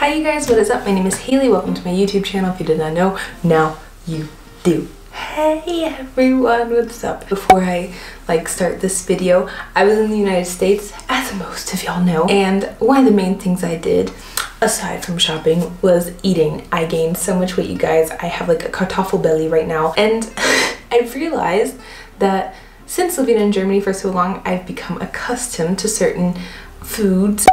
Hi you guys, what is up? My name is Hayley. Welcome to my YouTube channel. If you did not know, now you do. Hey everyone, what's up? Before I like start this video, I was in the United States, as most of y'all know, and one of the main things I did aside from shopping was eating. I gained so much weight, you guys. I have like a kartoffel belly right now, and I've realized that since living in Germany for so long, I've become accustomed to certain foods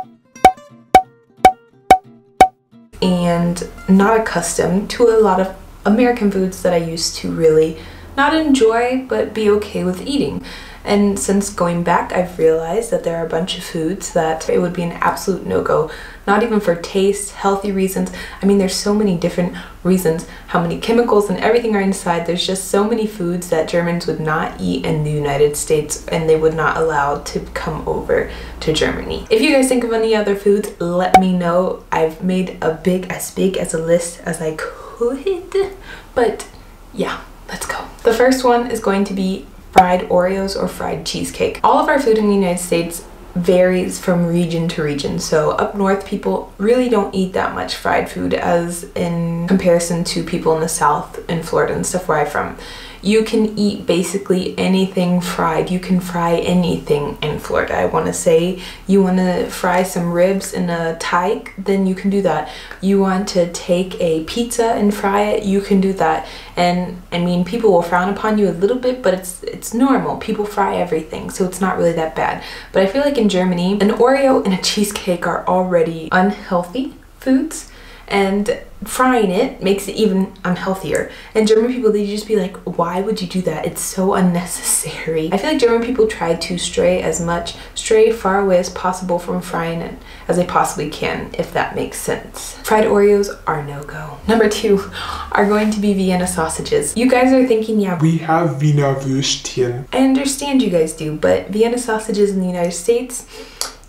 and not accustomed to a lot of American foods that I used to really not enjoy but be okay with eating. And since going back, I've realized that there are a bunch of foods that it would be an absolute no-go, not even for taste, healthy reasons. I mean, there's so many different reasons, how many chemicals and everything are inside. There's just so many foods that Germans would not eat in the United States and they would not allow to come over to Germany. If you guys think of any other foods, let me know. I've made a big, as big as a list as I could, but yeah, let's go. The first one is going to be fried Oreos or fried cheesecake. All of our food in the United States varies from region to region. So up north people really don't eat that much fried food as in comparison to people in the south in Florida and stuff where I'm from you can eat basically anything fried. You can fry anything in Florida. I want to say you want to fry some ribs in a teig, then you can do that. You want to take a pizza and fry it, you can do that. And I mean, people will frown upon you a little bit, but it's it's normal. People fry everything, so it's not really that bad. But I feel like in Germany, an Oreo and a cheesecake are already unhealthy foods and frying it makes it even um, unhealthier. And German people, they just be like, why would you do that? It's so unnecessary. I feel like German people try to stray as much, stray far away as possible from frying it as they possibly can, if that makes sense. Fried Oreos are no-go. Number two are going to be Vienna sausages. You guys are thinking, yeah, we have Wiener Würstchen. I understand you guys do, but Vienna sausages in the United States,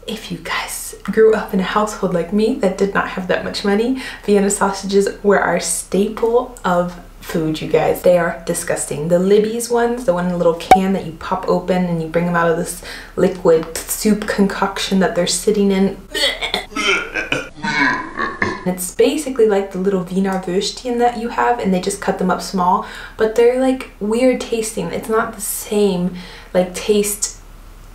if you guys grew up in a household like me that did not have that much money, Vienna sausages were our staple of food, you guys. They are disgusting. The Libby's ones, the one in a little can that you pop open and you bring them out of this liquid soup concoction that they're sitting in. It's basically like the little Wiener Würstchen that you have and they just cut them up small, but they're like weird tasting. It's not the same like taste.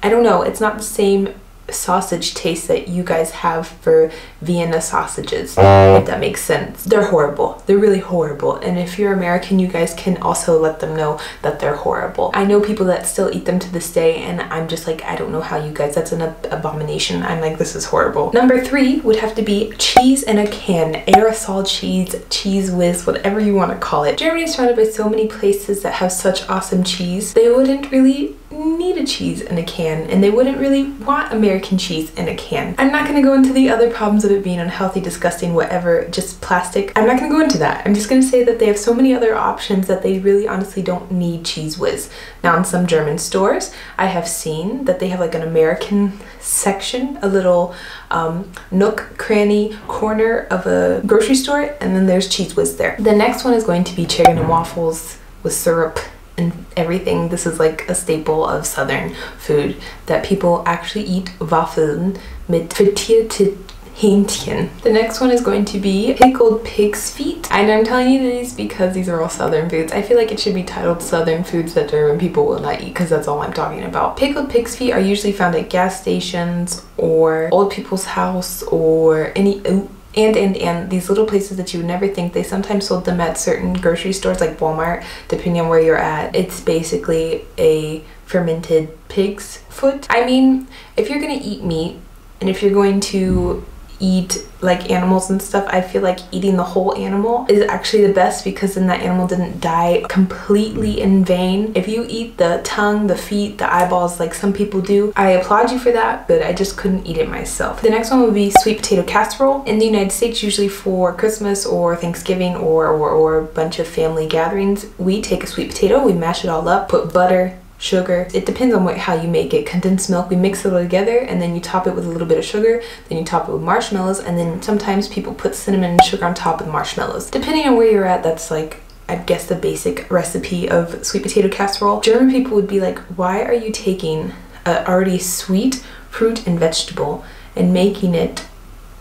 I don't know. It's not the same sausage taste that you guys have for Vienna sausages, if that makes sense. They're horrible. They're really horrible. And if you're American, you guys can also let them know that they're horrible. I know people that still eat them to this day, and I'm just like, I don't know how you guys, that's an ab abomination. I'm like, this is horrible. Number three would have to be cheese in a can, aerosol cheese, Cheez Whiz, whatever you want to call it. Germany is surrounded by so many places that have such awesome cheese. They wouldn't really need a cheese in a can and they wouldn't really want American cheese in a can. I'm not going to go into the other problems of it being unhealthy, disgusting, whatever, just plastic. I'm not going to go into that. I'm just going to say that they have so many other options that they really honestly don't need Cheez Whiz. Now in some German stores, I have seen that they have like an American section, a little um, nook, cranny, corner of a grocery store, and then there's Cheez Whiz there. The next one is going to be chicken and waffles with syrup and everything. This is like a staple of southern food that people actually eat Waffeln mit frittierte Hähnchen. The next one is going to be pickled pig's feet. And I'm telling you these because these are all southern foods. I feel like it should be titled southern foods that German people will not eat because that's all I'm talking about. Pickled pig's feet are usually found at gas stations or old people's house or any and and and these little places that you would never think they sometimes sold them at certain grocery stores like Walmart depending on where you're at. It's basically a fermented pig's foot. I mean if you're gonna eat meat and if you're going to eat like animals and stuff, I feel like eating the whole animal is actually the best because then that animal didn't die completely in vain. If you eat the tongue, the feet, the eyeballs like some people do, I applaud you for that, but I just couldn't eat it myself. The next one would be sweet potato casserole. In the United States, usually for Christmas or Thanksgiving or, or, or a bunch of family gatherings, we take a sweet potato, we mash it all up, put butter, sugar. It depends on what how you make it. Condensed milk, we mix it all together and then you top it with a little bit of sugar, then you top it with marshmallows, and then sometimes people put cinnamon and sugar on top of the marshmallows. Depending on where you're at, that's like I guess the basic recipe of sweet potato casserole. German people would be like, why are you taking a already sweet fruit and vegetable and making it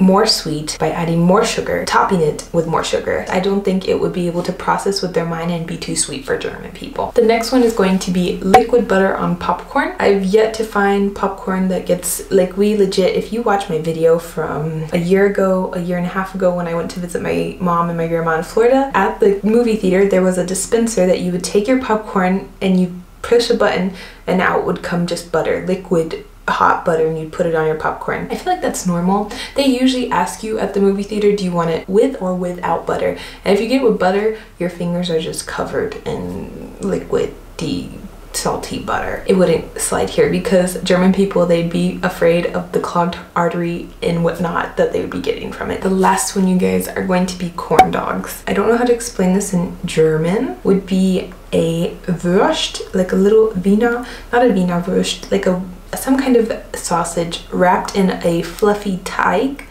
more sweet by adding more sugar, topping it with more sugar. I don't think it would be able to process with their mind and be too sweet for German people. The next one is going to be liquid butter on popcorn. I've yet to find popcorn that gets like we legit, if you watch my video from a year ago, a year and a half ago when I went to visit my mom and my grandma in Florida, at the movie theater there was a dispenser that you would take your popcorn and you push a button and out would come just butter, liquid hot butter and you'd put it on your popcorn. I feel like that's normal. They usually ask you at the movie theater, do you want it with or without butter? And if you get it with butter, your fingers are just covered in liquid de salty butter. It wouldn't slide here because German people, they'd be afraid of the clogged artery and whatnot that they would be getting from it. The last one, you guys, are going to be corn dogs. I don't know how to explain this in German. Would be a Wurst, like a little Wiener, not a Wiener Wurst, like a some kind of sausage wrapped in a fluffy teig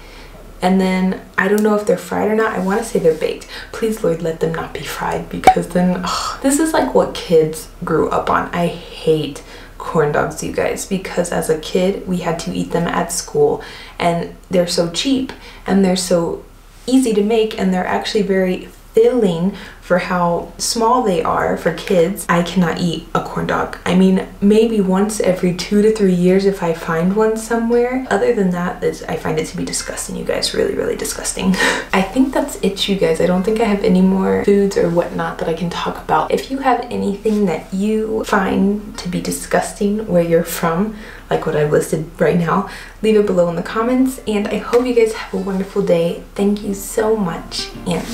and then I don't know if they're fried or not. I want to say they're baked. Please, Lord, let them not be fried because then ugh, this is like what kids grew up on. I hate corn dogs, you guys, because as a kid we had to eat them at school and they're so cheap and they're so easy to make and they're actually very filling for how small they are for kids, I cannot eat a corn dog. I mean, maybe once every two to three years if I find one somewhere. Other than that, I find it to be disgusting, you guys. Really, really disgusting. I think that's it, you guys. I don't think I have any more foods or whatnot that I can talk about. If you have anything that you find to be disgusting where you're from, like what I've listed right now, leave it below in the comments. And I hope you guys have a wonderful day. Thank you so much. And